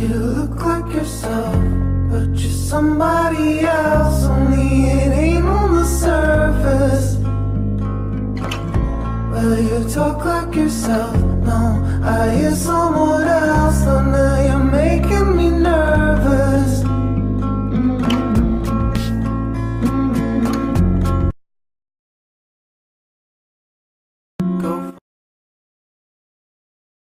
you look like yourself, but you're somebody else. Only it ain't on the surface. Well, you talk like yourself. No, I hear someone.